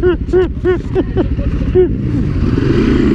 Ha, ha, ha, ha, ha.